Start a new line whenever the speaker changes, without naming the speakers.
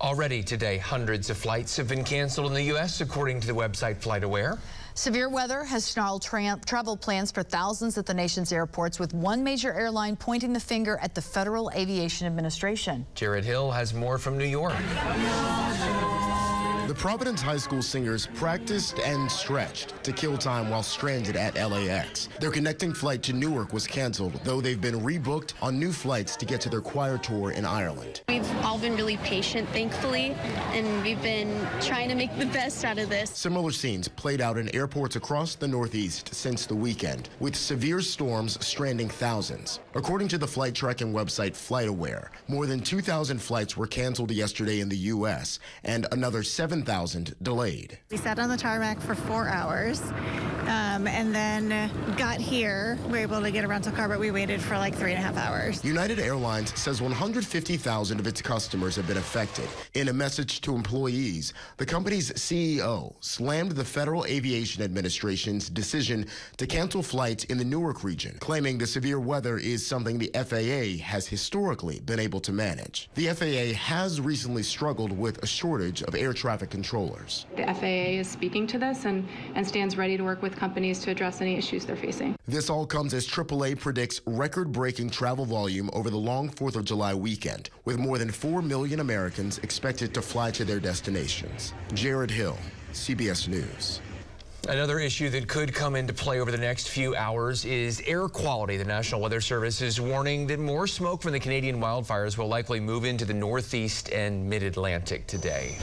Already today, hundreds of flights have been canceled in the U.S., according to the website FlightAware.
Severe weather has snarled tra travel plans for thousands at the nation's airports, with one major airline pointing the finger at the Federal Aviation Administration.
Jared Hill has more from New York.
The Providence High School singers practiced and stretched to kill time while stranded at LAX. Their connecting flight to Newark was canceled, though they've been rebooked on new flights to get to their choir tour in Ireland.
We've all been really patient, thankfully, and we've been trying to make the best out of this.
Similar scenes played out in airports across the Northeast since the weekend, with severe storms stranding thousands. According to the flight tracking website FlightAware, more than 2,000 flights were canceled yesterday in the U.S., and another 7 7,000 delayed.
We sat on the tarmac for four hours um, and then got here. We were able to get a rental car, but we waited for like three and a half hours.
United Airlines says 150,000 of its customers have been affected. In a message to employees, the company's CEO slammed the Federal Aviation Administration's decision to cancel flights in the Newark region, claiming the severe weather is something the FAA has historically been able to manage. The FAA has recently struggled with a shortage of air traffic controllers.
The FAA is speaking to this and, and stands ready to work with companies to address any issues they're facing.
This all comes as AAA predicts record breaking travel volume over the long 4th of July weekend, with more than 4 million Americans expected to fly to their destinations. Jared Hill, CBS News.
Another issue that could come into play over the next few hours is air quality. The National Weather Service is warning that more smoke from the Canadian wildfires will likely move into the northeast and mid-Atlantic today.